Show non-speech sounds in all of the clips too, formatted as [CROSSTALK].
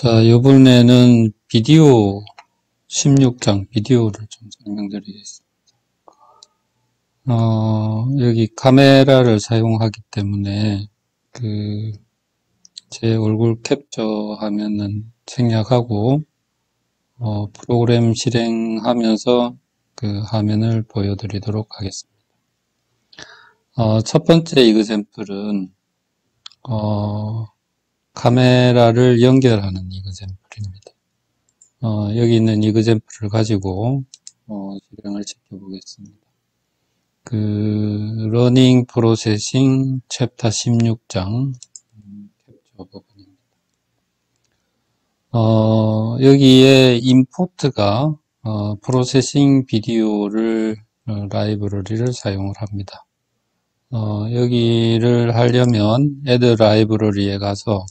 자, 이번에는 비디오 16장 비디오를 좀 설명드리겠습니다. 어, 여기 카메라를 사용하기 때문에 그 제 얼굴 캡처 화면은 생략하고 어, 프로그램 실행하면서 그 화면을 보여드리도록 하겠습니다. 어, 첫 번째 이그 샘플은 어, 카메라를 연결하는 example입니다. 어, 여기 있는 example을 가지고 어, 실행을 시켜보겠습니다. 그 Learning Processing chapter 16장 캡처 부분입니다. 어, 여기에 import가 어, processing video를 어, library를 사용을 합니다. 어, 여기를 하려면 add library에 가서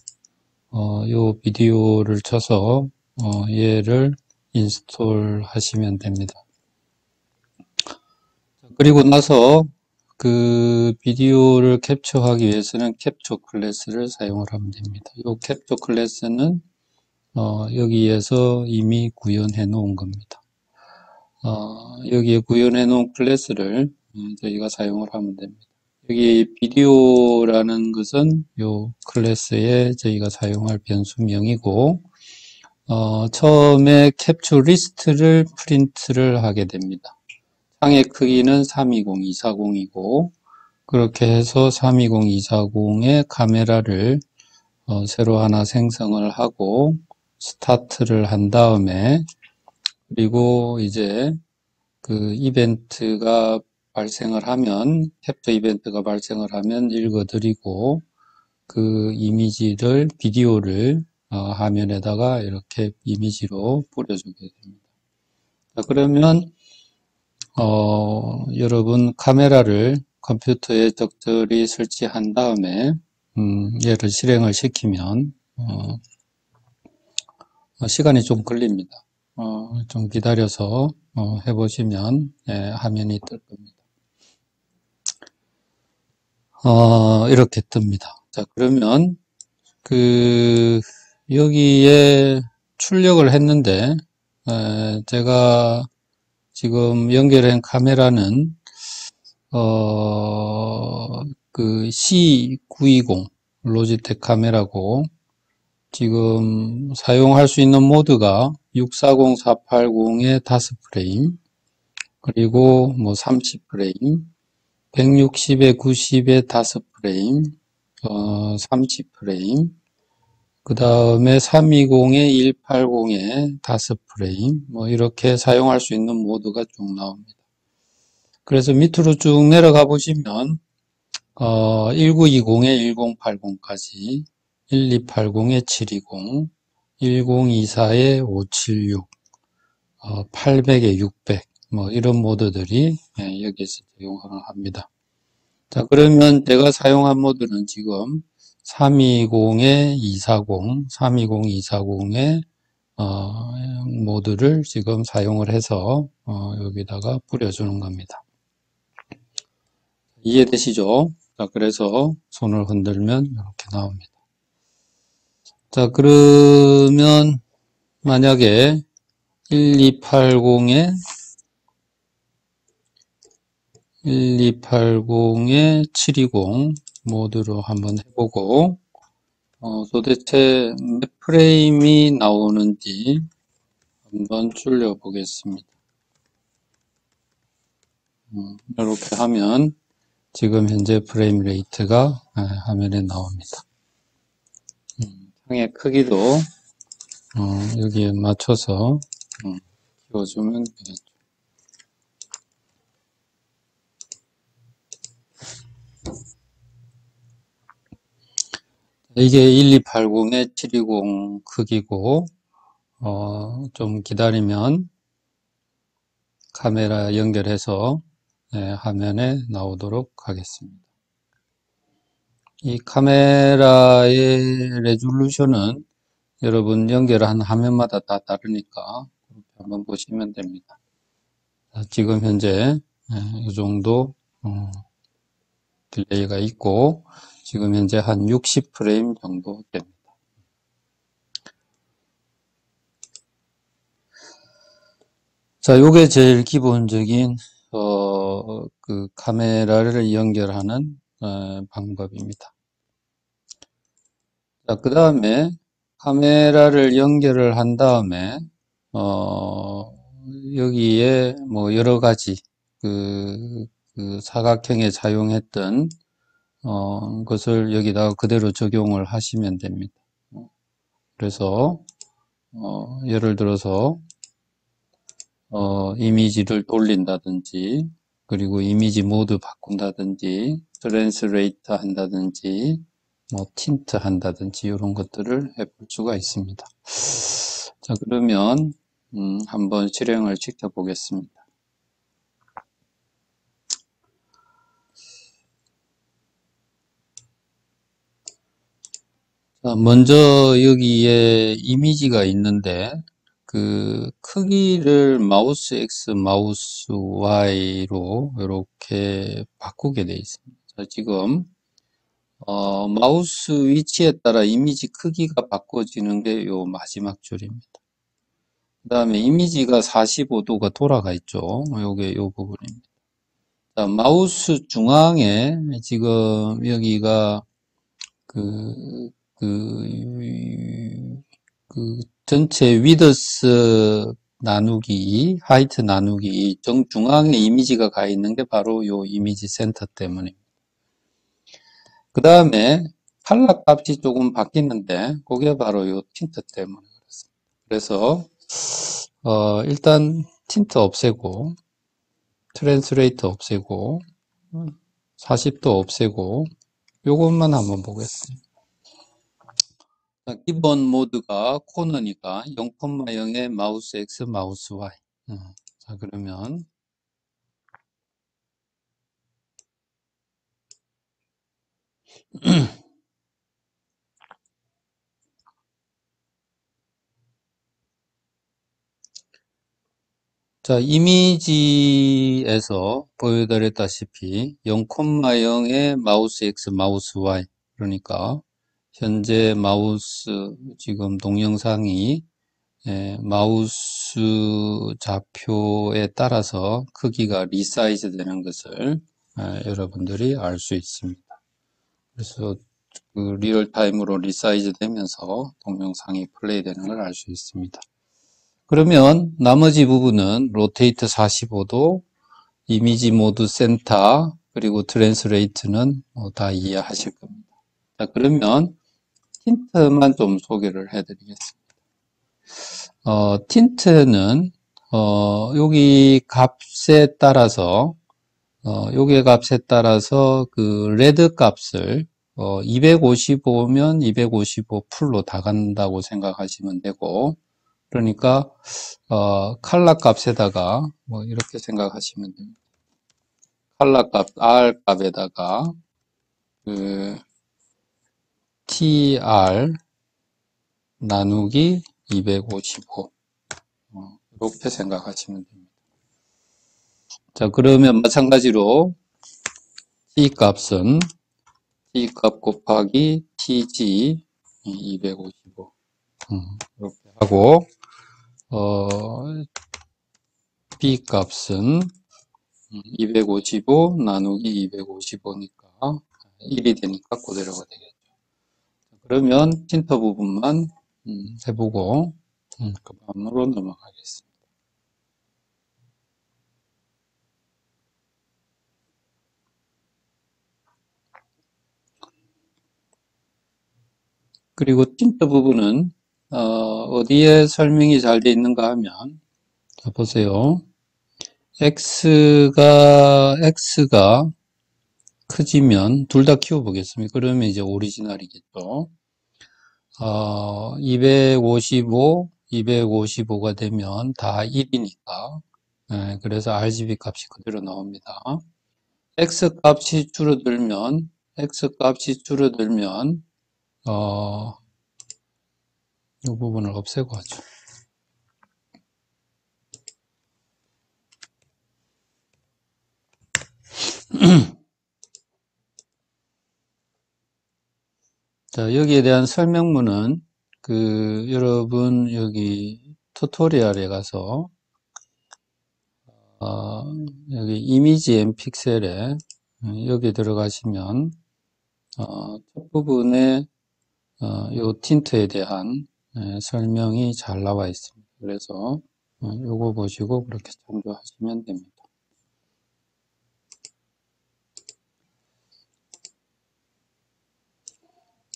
어, 요 video를 쳐서 어, 얘를 install 하시면 됩니다. 그리고 나서 그 비디오를 캡처하기 위해서는 capture class를 사용을 하면 됩니다. 이 capture class는 어, 여기에서 이미 구현해 놓은 겁니다. 어, 여기에 구현해 놓은 클래스를 저희가 사용을 하면 됩니다. 여기 비디오라는 것은 요 클래스에 저희가 사용할 변수명이고 어, 처음에 캡처 리스트를 프린트를 하게 됩니다. 창의 크기는 320240이고 그렇게 해서 320240의 카메라를 어, 새로 하나 생성을 하고 스타트를 한 다음에 그리고 이제 그 이벤트가 발생을 하면 캡처 이벤트가 발생을 하면 읽어드리고 그 이미지를 비디오를 어, 화면에다가 이렇게 이미지로 뿌려주게 됩니다. 자, 그러면 어, 여러분 카메라를 컴퓨터에 적절히 설치한 다음에 음, 얘를 실행을 시키면 어, 어 시간이 좀 걸립니다. 어, 좀 기다려서 어, 해보시면 예, 화면이 뜰 겁니다. 어, 이렇게 뜹니다. 자, 그러면, 그, 여기에 출력을 했는데, 에, 제가 지금 연결한 카메라는, 어, 그 C920 로지텍 카메라고, 지금 사용할 수 있는 모드가 640, 480의 5프레임, 그리고 뭐 30프레임, 160에 90에 5프레임, 어, 30프레임, 그 다음에 320에 180에 5프레임, 뭐 이렇게 사용할 수 있는 모드가 쭉 나옵니다. 그래서 밑으로 쭉 내려가 보시면, 어, 1920에 1080까지, 1280에 720, 1024에 576, 어, 800에 600, 뭐 이런 모드들이 예, 여기서 적용을 합니다. 자 그러면 제가 사용한 모드는 지금 320에 240, 320, 240의 어, 모드를 지금 사용을 해서 어, 여기다가 뿌려주는 겁니다. 이해되시죠? 자, 그래서 손을 흔들면 이렇게 나옵니다. 자, 그러면 만약에 1280에 1280에 720 모드로 한번 해보고 어, 도대체 몇 프레임이 나오는지 한번 줄여 보겠습니다. 음, 이렇게 하면 지금 현재 frame rate가 아, 화면에 나옵니다. 음, 창의 크기도 어, 여기에 맞춰서 음, 키워주면 되겠죠. 이게 1280의 720 크기고 어, 좀 기다리면 카메라 연결해서 네, 화면에 나오도록 하겠습니다. 이 카메라의 레졸루션은 여러분 연결한 화면마다 다 다르니까 한번 보시면 됩니다. 지금 현재 네, 이 정도 어, delay가 있고 지금 현재 한 60프레임 정도 됩니다. 자, 요게 제일 기본적인 어, 그 카메라를 연결하는 어, 방법입니다. 자, 그 다음에 카메라를 연결을 한 다음에 어, 여기에 뭐 여러 가지 그, 그 사각형에 사용했던 어, 것을 여기다가 그대로 적용을 하시면 됩니다. 그래서, 어, 예를 들어서, 어, 이미지를 돌린다든지, 그리고 이미지 모드 바꾼다든지, translate 한다든지, 뭐, 틴트 한다든지, 이런 것들을 해볼 수가 있습니다. 자, 그러면, 음, 한번 실행을 시켜보겠습니다. 자, 먼저 여기에 이미지가 있는데, 그 크기를 마우스 X, 마우스 Y로 이렇게 바꾸게 되어 있습니다. 자, 지금 어, 마우스 위치에 따라 이미지 크기가 바꿔지는 게 요 마지막 줄입니다. 그 다음에 이미지가 45도가 돌아가 있죠. 요게 요 부분입니다. 자, 마우스 중앙에 지금 여기가 그, 그, 그 전체 width 나누기, height 나누기 정 중앙에 이미지가 가 있는 게 바로 요 image center 때문입니다. 그 다음에 칼라 값이 조금 바뀌는데 그게 바로 요 틴트 때문에 그렇습니다. 그래서 어, 일단 틴트 없애고 translate 없애고 40도 없애고 요것만 한번 보겠습니다. 기본 모드가 코너니까 0,0에 마우스 X, 마우스 Y. 자, 그러면 [CLEARS THROAT] 자, 이미지에서 보여드렸다시피 0,0에 마우스 X, 마우스 Y. 그러니까 현재 마우스 지금 동영상이 예, 마우스 좌표에 따라서 크기가 resize 되는 것을 예, 여러분들이 알 수 있습니다. 그래서 그 real time으로 resize 되면서 동영상이 플레이 되는 걸 알 수 있습니다. 그러면 나머지 부분은 rotate 45도, image mode center, 그리고 translate는 뭐 다 이해하실 겁니다. 자, 그러면 tint만 좀 소개를 해드리겠습니다. 어, tint는 어, 여기 값에 따라서 어, 요게 값에 따라서 그 red 값을 어, 255면 255 full로 다 간다고 생각하시면 되고 그러니까 어, 칼라 값에다가 뭐 이렇게 생각하시면 됩니다. 칼라 값 R 값에다가 그 TR 나누기 255 어, 이렇게 생각하시면 됩니다. 자 그러면 마찬가지로 T 값은 T 값 곱하기 TG 255 음, 이렇게 하고 어, B 값은 255 나누기 255니까 1이 되니까 그대로가 되겠죠. 그러면 틴터 부분만 음, 해보고 음, 그 다음으로 넘어가겠습니다. 그리고 틴트 부분은 어디에 설명이 잘 되어 있는가 하면 자 보세요. x가 x가 크지면 둘 다 키워 보겠습니다. 그러면 이제 오리지널이겠죠. 어, 255, 255가 되면 다 1이니까 네, 그래서 RGB 값이 그대로 나옵니다. X 값이 줄어들면 X 값이 줄어들면 어, 이 부분을 없애고 하죠. 자, 여기에 대한 설명문은 그 여러분 여기 튜토리얼에 가서 어, 여기 이미지 앤 픽셀에 음, 여기 들어가시면 어, 첫 부분에 어, 요 tint에 대한 예, 설명이 잘 나와 있습니다. 그래서 어, 요거 보시고 그렇게 참조하시면 됩니다.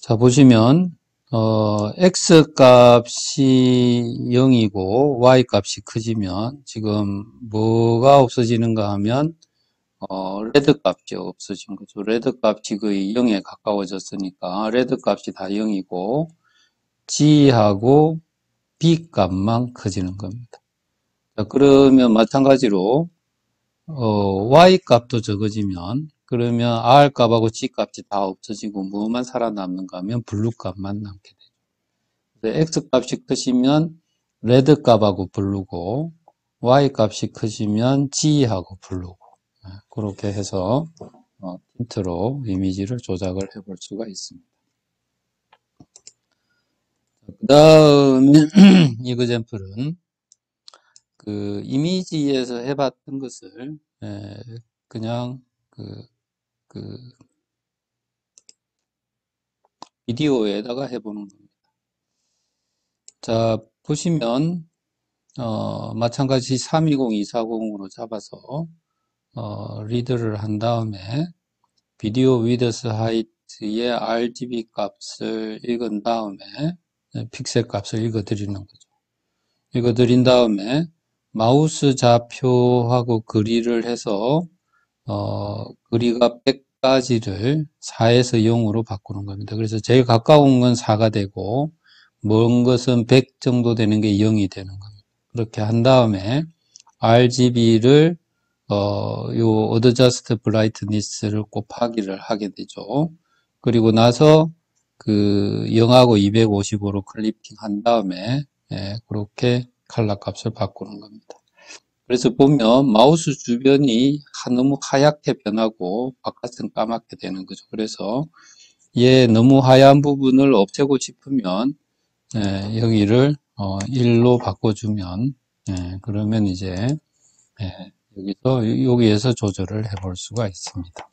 자 보시면 어, x 값이 0이고 y 값이 커지면 지금 뭐가 없어지는가 하면 어, red 값이 없어진 거죠. red 값이 거의 0에 가까워졌으니까 red 값이 다 0이고 G하고 B 값만 커지는 겁니다. 자, 그러면 마찬가지로 어, Y 값도 적어지면 그러면 R 값하고 G 값이 다 없어지고 뭐만 살아남는가 하면 blue 값만 남게 되죠. X 값이 크시면 red 값하고 blue고 Y 값이 크시면 G하고 blue고 네, 그렇게 해서 어, tint로 이미지를 조작을 해 볼 수가 있습니다. 그 다음에 example은 그 이미지에서 해봤던 것을 에, 그냥 그, 그 비디오에다가 해보는 겁니다. 자 보시면 어, 마찬가지 320, 240으로 잡아서 어, read를 한 다음에 비디오 위드스 하이트의 RGB 값을 읽은 다음에 픽셀 값을 읽어 드리는 거죠. 읽어 드린 다음에 마우스 좌표하고 거리를 해서 어, 거리가 100까지를 4에서 0으로 바꾸는 겁니다. 그래서 제일 가까운 건 4가 되고 먼 것은 100 정도 되는 게 0이 되는 겁니다. 그렇게 한 다음에 RGB를 어, 요 Adjust Brightness를 곱하기를 하게 되죠. 그리고 나서 그 0하고 255로 클리핑 한 다음에 예, 그렇게 칼라 값을 바꾸는 겁니다. 그래서 보면 마우스 주변이 너무 하얗게 변하고 바깥은 까맣게 되는 거죠. 그래서 얘 너무 하얀 부분을 없애고 싶으면 예, 여기를 어, 1로 바꿔주면 예, 그러면 이제 예, 여기서 여기에서 조절을 해 볼 수가 있습니다.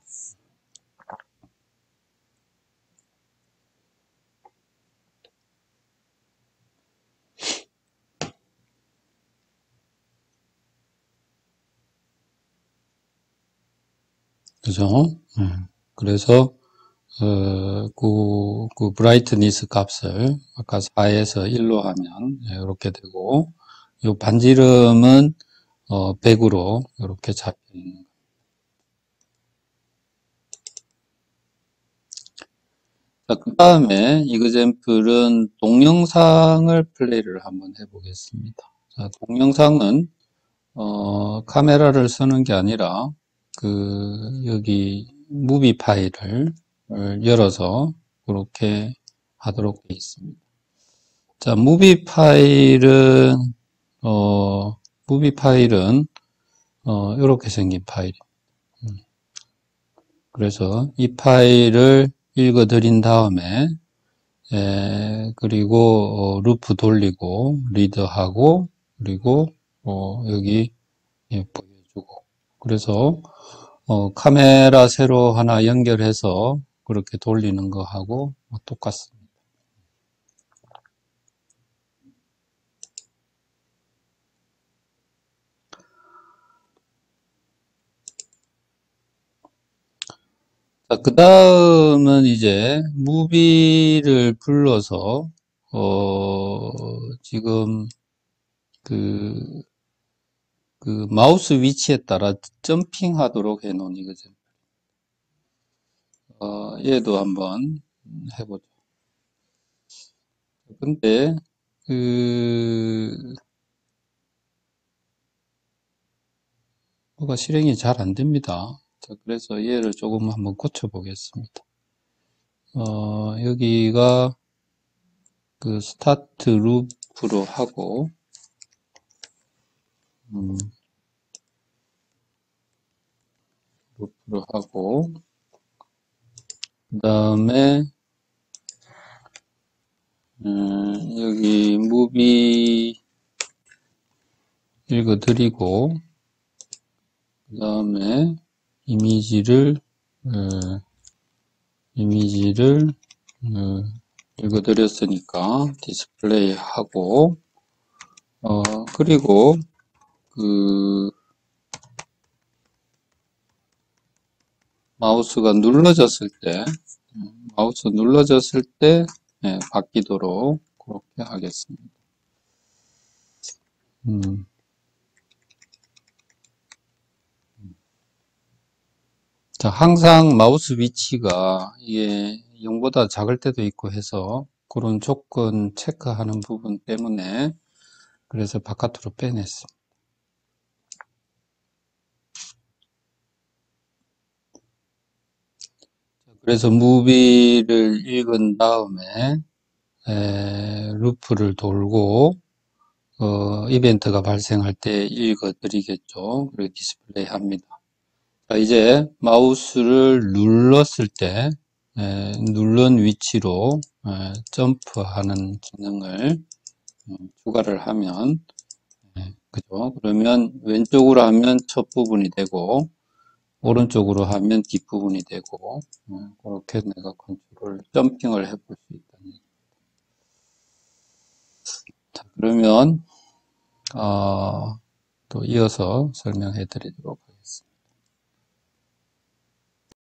그죠? 음, 그래서 어, 그, 그 브라이트니스 값을 아까 4에서 1로 하면 이렇게 되고 이 반지름은 어, 100으로 이렇게 잡혀 있는 자, 그 다음에 이그젠플은 동영상을 플레이를 한번 해보겠습니다. 자, 동영상은 어, 카메라를 쓰는 게 아니라 그 여기 movie 파일을 열어서 그렇게 하도록 되어 있습니다. 자, movie 파일은 어, movie 파일은 어, 이렇게 생긴 파일입니다. 음. 그래서 이 파일을 읽어 드린 다음에 에, 그리고 어, 루프 돌리고 read하고 그리고 어, 여기 예, 보여주고 그래서 어, 카메라 새로 하나 연결해서 그렇게 돌리는 거하고 똑같습니다. 자, 그 다음은 이제 무비를 불러서 어, 지금 그, 그 마우스 위치에 따라 점핑하도록 해 놓은 이거죠. 어, 얘도 한번 해보죠. 근데 그 뭐가 실행이 잘 안 됩니다. 자, 그래서 얘를 조금 한번 고쳐 보겠습니다. 어, 여기가 그 스타트 루프로 하고 음, 루프로 하고 그 다음에 음, 여기 무비 읽어드리고 그 다음에 이미지를 어, 이미지를 어, 읽어드렸으니까 디스플레이 하고 어, 그리고 그 마우스가 눌러졌을 때 마우스 눌러졌을 때 예, 바뀌도록 그렇게 하겠습니다. 음. 자, 항상 마우스 위치가 이게 0보다 작을 때도 있고 해서 그런 조건 체크하는 부분 때문에 그래서 바깥으로 빼냈습니다. 그래서 무비를 읽은 다음에 에, 루프를 돌고 어, 이벤트가 발생할 때 읽어 드리겠죠. 그리고 디스플레이 합니다. 자, 이제 마우스를 눌렀을 때 에, 누른 위치로 에, 점프하는 기능을 음, 추가를 하면 에, 그죠? 그러면 왼쪽으로 하면 첫 부분이 되고 오른쪽으로 하면 뒷부분이 되고 음, 그렇게 내가 컨트롤 점핑을 해 볼 수 있다는 자, 그러면 어, 또 이어서 설명해 드리도록 하겠습니다.